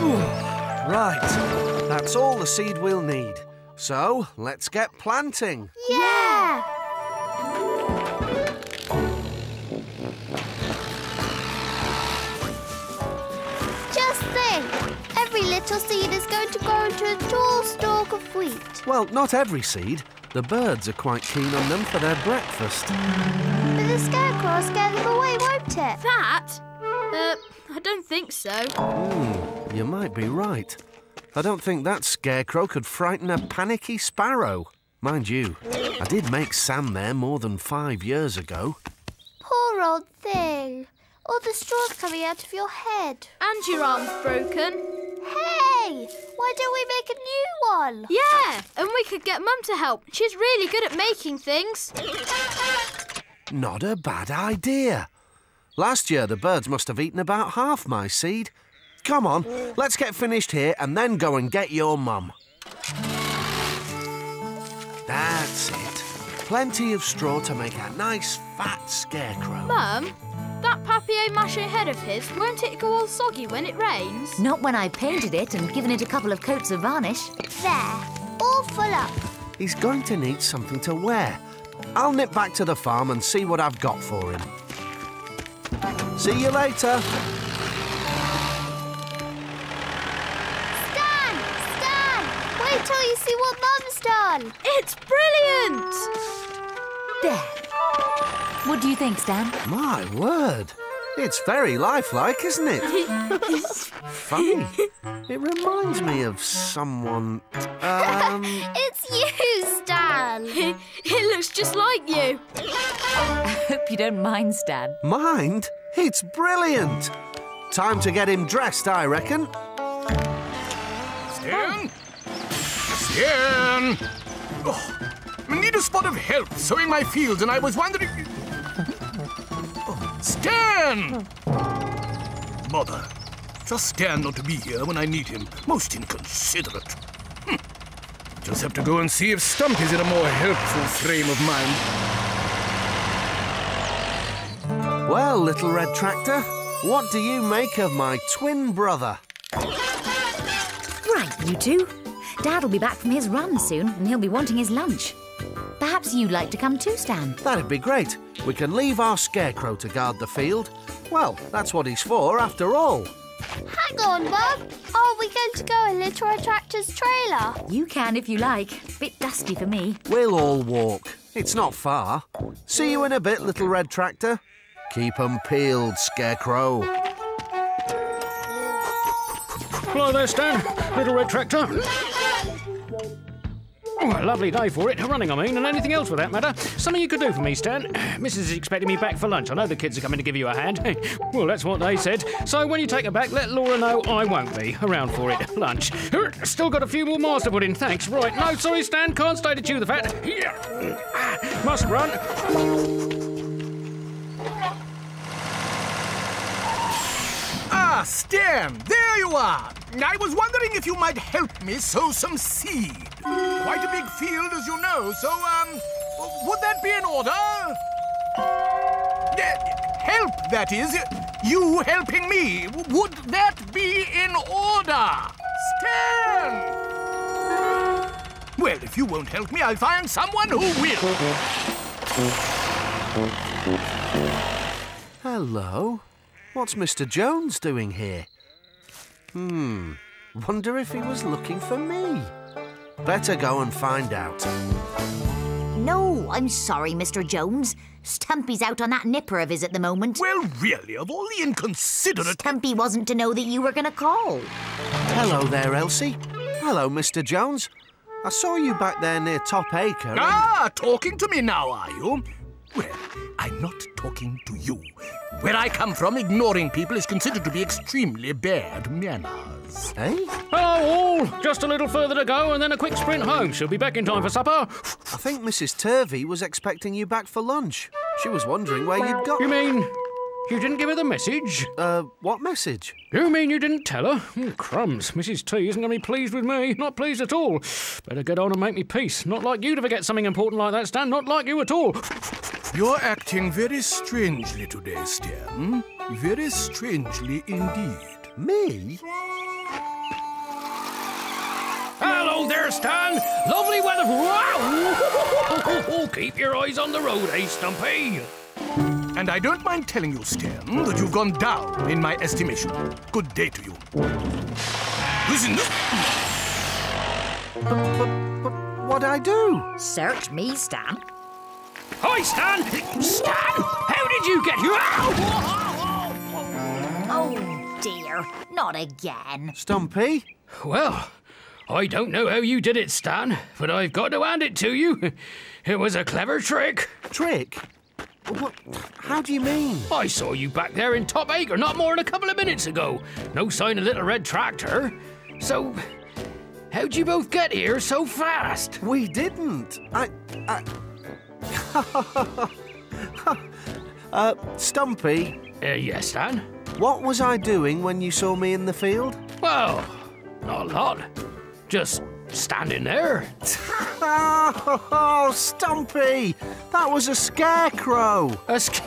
Right, that's all the seed we'll need. So, let's get planting. Yeah! Just think, every little seed is going to grow into a tall stalk of wheat. Well, not every seed. The birds are quite keen on them for their breakfast. But the scarecrow will scare them away, won't it? That? Uh, I don't think so. Hmm, you might be right. I don't think that scarecrow could frighten a panicky sparrow. Mind you, I did make Sam there more than five years ago. Poor old thing. All the straw's coming out of your head. And your arm's broken. Hey! Why don't we make a new one? Yeah, and we could get Mum to help. She's really good at making things. Not a bad idea. Last year, the birds must have eaten about half my seed. Come on, let's get finished here and then go and get your mum. That's it. Plenty of straw to make a nice fat scarecrow. Mum, that papier-mâché head of his, won't it go all soggy when it rains? Not when I've painted it and given it a couple of coats of varnish. There, all full up. He's going to need something to wear. I'll nip back to the farm and see what I've got for him. See you later. Wait till you see what Mum's done. It's brilliant! There. What do you think, Stan? My word. It's very lifelike, isn't it? Funny. It reminds me of someone. Um. It's you, Stan. it looks just like you. I hope you don't mind, Stan. Mind? It's brilliant. Time to get him dressed, I reckon. Stan! Oh, I need a spot of help sowing my fields, and I was wondering. Oh, Stan! Mother, just Stan not to be here when I need him. Most inconsiderate. Hm. Just have to go and see if Stump is in a more helpful frame of mind. Well, little red tractor, what do you make of my twin brother? Right, you two. Dad will be back from his run soon, and he'll be wanting his lunch. Perhaps you'd like to come too, Stan. That'd be great. We can leave our scarecrow to guard the field. Well, that's what he's for, after all. Hang on, Bob. Are we going to go in Little Red Tractor's trailer? You can if you like. Bit dusty for me. We'll all walk. It's not far. See you in a bit, little red tractor. Keep 'em peeled, scarecrow. Hello there, Stan. Little red tractor. Oh, a lovely day for it. Running, I mean, and anything else for that matter. Something you could do for me, Stan. Mrs. is expecting me back for lunch. I know the kids are coming to give you a hand. well, that's what they said. So when you take her back, let Laura know I won't be around for it. Lunch. Still got a few more miles to put in. Thanks. Right. No, sorry, Stan. Can't stay to chew the fat. Ah, Must run. Ah, Stan, there you are. I was wondering if you might help me sow some seed. Quite a big field, as you know, so, um, would that be in order? Uh, help, that is. You helping me. Would that be in order? Stan! Well, if you won't help me, I'll find someone who will. Hello. What's Mr. Jones doing here? Hmm. Wonder if he was looking for me. Better go and find out. No, I'm sorry, Mr. Jones. Stumpy's out on that nipper of his at the moment. Well, really, of all the inconsiderate... Stumpy wasn't to know that you were going to call. Hello there, Elsie. Hello, Mr. Jones. I saw you back there near Top Acre. and- Ah, talking to me now, are you? Well, I'm not talking to you. Where I come from, ignoring people is considered to be extremely bad manners. Eh? Hello, all. Just a little further to go and then a quick sprint home. She'll be back in time for supper. I think Mrs. Turvey was expecting you back for lunch. She was wondering where you'd got. You mean you didn't give her the message? Uh, what message? You mean you didn't tell her? Oh, crumbs. Mrs. T isn't going to be pleased with me. Not pleased at all. Better get on and make me peace. Not like you to forget something important like that, Stan. Not like you at all. You're acting very strangely today, Stan. Very strangely indeed. Me? Hello there, Stan. Lovely weather. Wow! Keep your eyes on the road, eh, Stumpy? And I don't mind telling you, Stan, that you've gone down in my estimation. Good day to you. Listen. But, but, but what'd I do? Search me, Stan. Hi, Stan. Stan, how did you get here? Oh, dear. Not again. Stumpy? Well, I don't know how you did it, Stan, but I've got to hand it to you. It was a clever trick. Trick? What? How do you mean? I saw you back there in Top Acre not more than a couple of minutes ago. No sign of Little Red Tractor. So, how'd you both get here so fast? We didn't. I. I... uh, Stumpy, Uh, yes, Stan. what was I doing when you saw me in the field? Well, not a lot. Just standing there. Oh, Stumpy! That was a scarecrow! A, sc-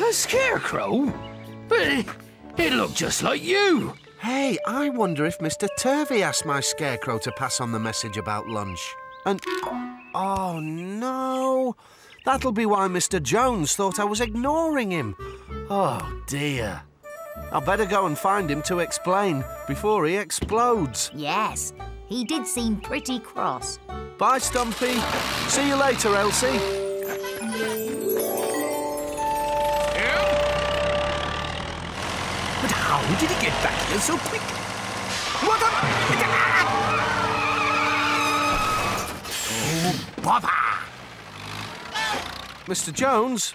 a scarecrow? But it, it looked just like you. Hey, I wonder if Mr. Turvey asked my scarecrow to pass on the message about lunch. And. Oh, no! That'll be why Mr. Jones thought I was ignoring him. Oh, dear. I better go and find him to explain before he explodes. Yes, he did seem pretty cross. Bye, Stumpy. See you later, Elsie. But how did he get back here so quick? What a... Oh, bother! Mr. Jones?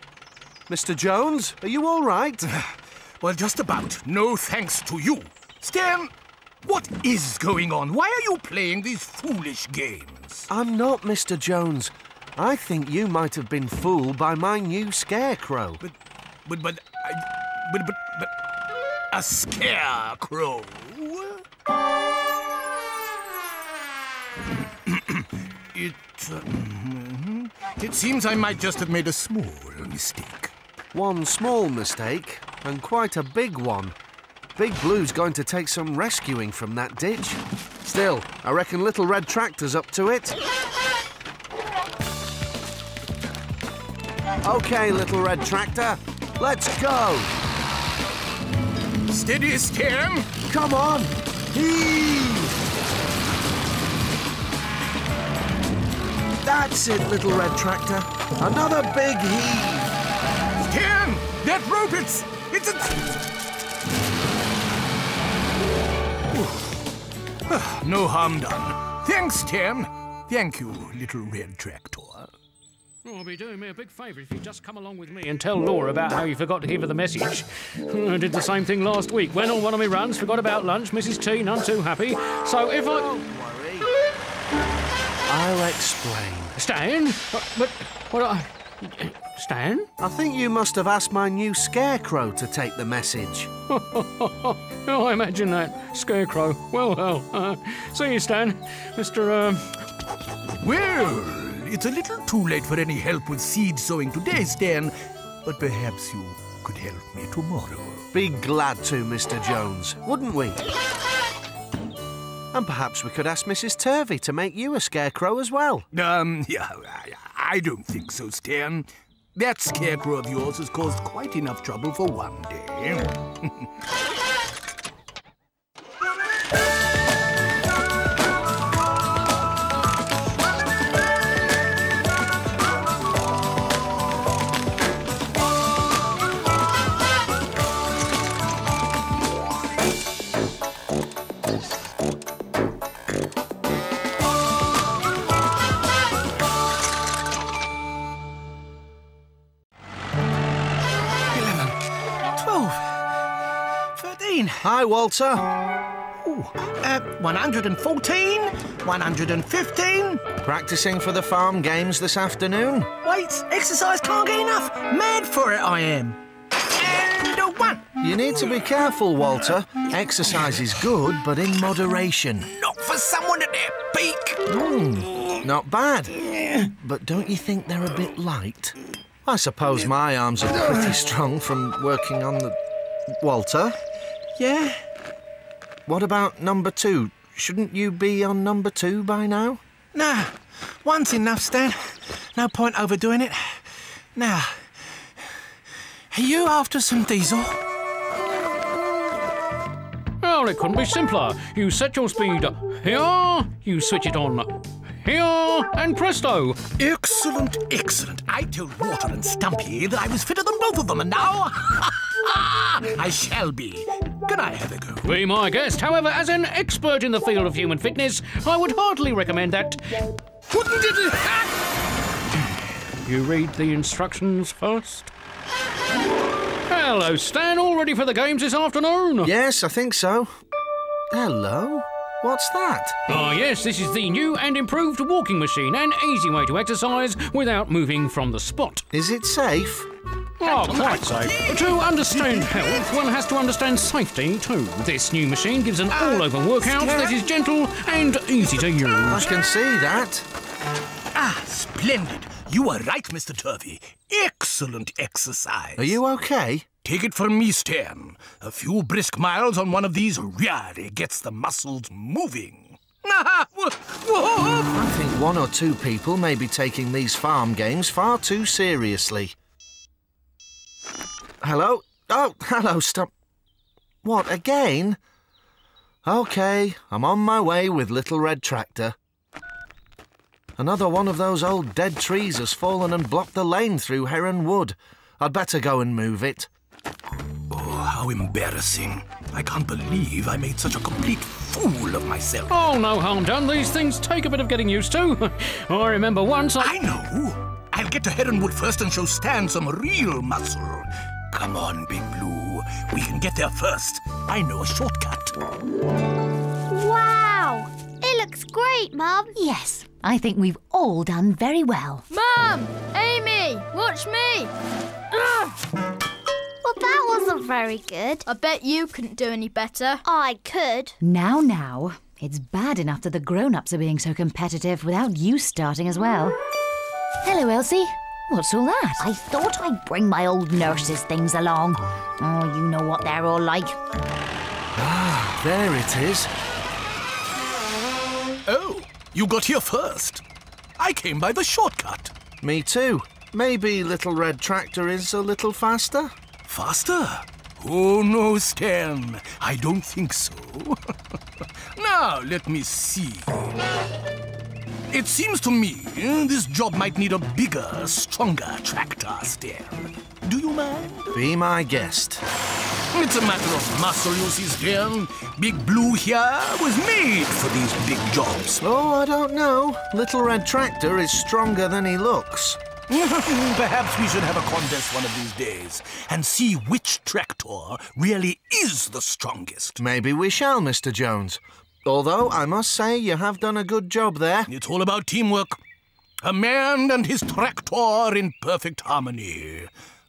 Mr. Jones, are you all right? Well, just about. No thanks to you. Stan, what is going on? Why are you playing these foolish games? I'm not Mr. Jones. I think you might have been fooled by my new scarecrow. But, but, but, I, but, but, but, a scarecrow? it, uh, it seems I might just have made a small mistake. One small mistake, and quite a big one. Big Blue's going to take some rescuing from that ditch. Still, I reckon Little Red Tractor's up to it. OK, Little Red Tractor, let's go. Steady, Stan. Come on, heave! That's it, Little Red Tractor. Another big heave. Stan, that rope, it's, it's a... no harm done. Thanks, Tim. Thank you, little red tractor. Oh, I'll be doing me a big favour if you just come along with me and tell Laura about how you forgot to give her the message. I did the same thing last week. Went on one of my runs, forgot about lunch. Mrs. T, none too happy. So if I. worry I'll explain. Stan? Uh, But. What I. Stan? I think you must have asked my new scarecrow to take the message. Oh, I imagine that. Scarecrow. Well, well. Uh, see you, Stan. Mr. Um. Well, it's a little too late for any help with seed sowing today, Stan, but perhaps you could help me tomorrow. Be glad to, Mr. Jones, wouldn't we? And perhaps we could ask Mrs. Turvey to make you a scarecrow as well. Um, yeah, I, I don't think so, Stan. That scarecrow of yours has caused quite enough trouble for one day. Hi, Walter. Ooh, uh, 114, 115. Practicing for the farm games this afternoon. Wait, exercise can't get enough. Mad for it I am. And a one. You need to be careful, Walter. Exercise is good, but in moderation. Not for someone at their peak. Mm, not bad. But don't you think they're a bit light? I suppose my arms are pretty strong from working on the... Walter? Yeah. what about number two? Shouldn't you be on number two by now? Nah, one's enough, Stan. No point overdoing it. Now, are you after some diesel? Well, it couldn't be simpler. You set your speed here, you switch it on here, and presto. Excellent, excellent. I told Walter and Stumpy that I was fitter than both of them, and now I shall be. Can I have a go? Be my guest. However, as an expert in the field of human fitness, I would heartily recommend that you read the instructions first. Hello, Stan. All ready for the games this afternoon? Yes, I think so. Hello? What's that? Ah, yes, this is the new and improved walking machine, an easy way to exercise without moving from the spot. Is it safe? Oh, quite safe. To understand health, one has to understand safety too. This new machine gives an all-over workout that is gentle and easy to use. I use. can see that. Ah, splendid. You are right, Mr. Turvey. Excellent exercise. Are you okay? Take it from me, Stan. A few brisk miles on one of these really gets the muscles moving. I think one or two people may be taking these farm games far too seriously. Hello? Oh, hello, stop. What, again? OK, I'm on my way with Little Red Tractor. Another one of those old dead trees has fallen and blocked the lane through Heron Wood. I'd better go and move it. Oh, how embarrassing. I can't believe I made such a complete fool of myself. Oh, no harm done. These things take a bit of getting used to. I remember once I... I know. I'll get to Heronwood first and show Stan some real muscle. Come on, Big Blue. We can get there first. I know a shortcut. Wow! It looks great, Mum. Yes, I think we've all done very well. Mum! Amy! Watch me! Ugh, Well, that wasn't very good. I bet you couldn't do any better. I could. Now, now, it's bad enough that the grown-ups are being so competitive without you starting as well. Hello, Elsie. What's all that? I thought I'd bring my old nurse's things along. Oh, you know what they're all like. Ah, there it is. Oh, you got here first. I came by the shortcut. Me too. Maybe Little Red Tractor is a little faster? Faster? Oh, no, Stan. I don't think so. now, let me see. It seems to me this job might need a bigger, stronger tractor, Stan. Do you mind? Be my guest. It's a matter of muscle, you see, Stan. Big Blue here was made for these big jobs. Oh, I don't know. Little Red Tractor is stronger than he looks. Perhaps we should have a contest one of these days and see which tractor really is the strongest. Maybe we shall, Mr. Jones. Although I must say you have done a good job there. It's all about teamwork. A man and his tractor in perfect harmony.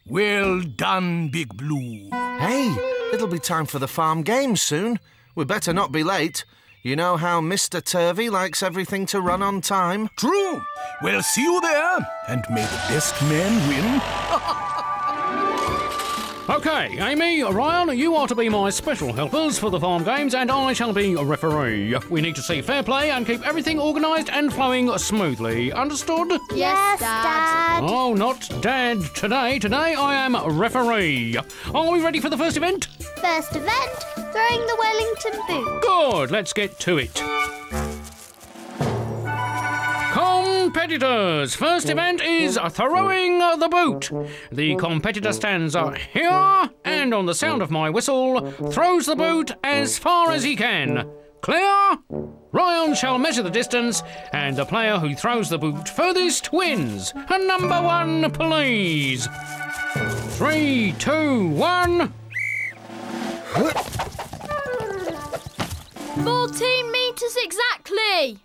Well done, Big Blue. Hey, it'll be time for the farm games soon. We better not be late. You know how Mr. Turvey likes everything to run on time. True. Well, see you there, and may the best man win. Okay, Amy, Ryan, you are to be my special helpers for the farm games, and I shall be a referee. We need to see fair play and keep everything organised and flowing smoothly. Understood? Yes, Dad. Oh, not Dad today. Today I am referee. Are we ready for the first event? First event, throwing the Wellington boot. Good, let's get to it. Competitors! First event is throwing the boot. The competitor stands up here and, on the sound of my whistle, throws the boot as far as he can. Clear? Ryan shall measure the distance, and the player who throws the boot furthest wins. Number one, please. Three, two, one. 14 metres exactly!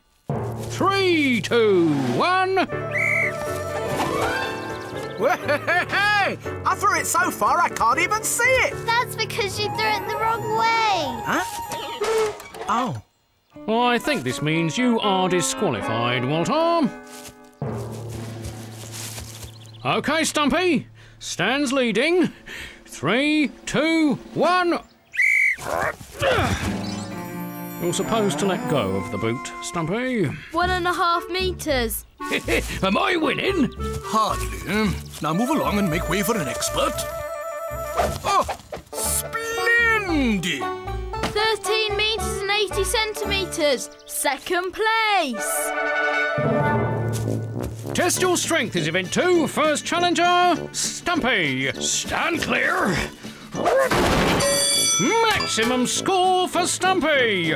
Three, two, one. Hey, I threw it so far I can't even see it. That's because you threw it the wrong way. Huh? Oh. I think this means you are disqualified, Walter. Okay, Stumpy. Stan's leading. Three, two, one. You're supposed to let go of the boot, Stumpy. One and a half metres. Am I winning? Hardly. Now move along and make way for an expert. Oh, splendid! 13 metres and 80 centimetres. Second place. Test your strength is event two. First challenger, Stumpy. Stand clear. Maximum score for Stumpy.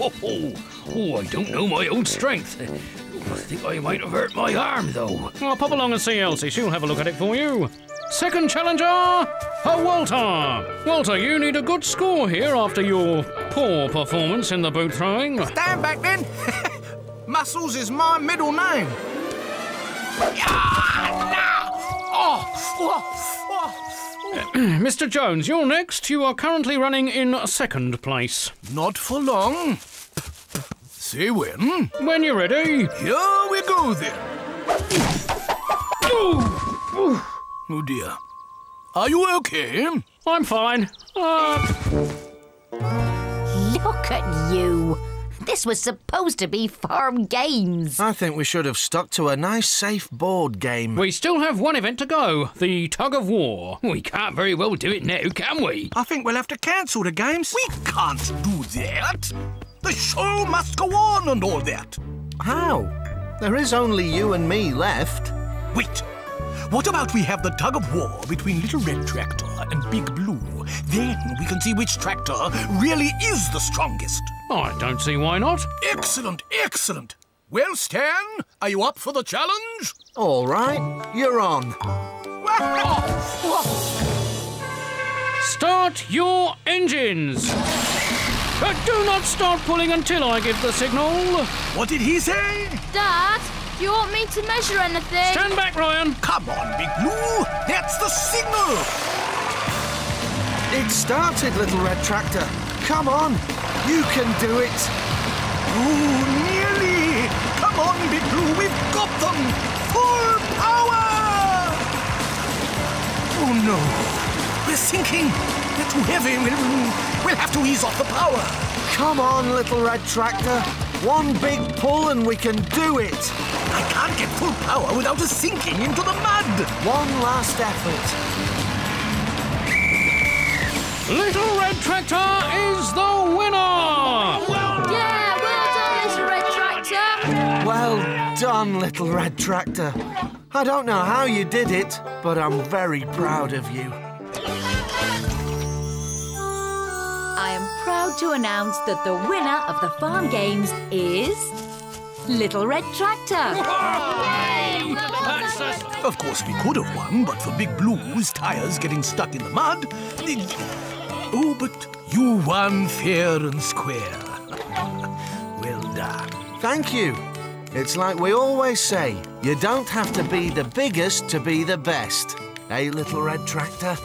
Oh, oh, oh, I don't know my own strength. I think I might have hurt my arm, though. I'll pop along and see Elsie. She'll have a look at it for you. Second challenger, a Walter. Walter, you need a good score here after your poor performance in the boot throwing. Stand back then. Muscles is my middle name. Yeah, no. oh, oh, oh. Mr. Jones, you're next. You are currently running in second place. Not for long. Say when. When you're ready. Here we go then. Oh dear. Are you okay? I'm fine. Uh, Look at you. This was supposed to be farm games. I think we should have stuck to a nice, safe board game. we still have one event to go the tug of war. We can't very well do it now, can we? I think we'll have to cancel the games. We can't do that. The show must go on and all that. How? There is only you and me left. Wait. What about we have the tug of war between Little Red Tractor and Big Blue? Then we can see which tractor really is the strongest. I don't see why not. Excellent, excellent. Well, Stan, are you up for the challenge? All right, you're on. Start your engines. But do not start pulling until I give the signal. What did he say? Dad, do you want me to measure anything? Stand back, Ryan. Come on, Big Blue. That's the signal. It started, Little Red Tractor. Come on, you can do it. Oh, nearly. Come on, Big Blue. We've got them. Full power. Oh, no. We're sinking. They're too heavy. We'll, we'll have to ease off the power. Come on, Little Red Tractor. One big pull and we can do it. I can't get full power without us sinking into the mud. One last effort. Little Red Tractor is the winner. Yeah, well done, little red tractor. Well done, Little Red Tractor. I don't know how you did it, but I'm very proud of you. Proud to announce that the winner of the farm games is Little Red Tractor. That's us. Of course, we could have won, but for Big Blue's tires getting stuck in the mud. Oh, but you won fair and square. well done. Thank you. It's like we always say you don't have to be the biggest to be the best. Eh, Little Red Tractor?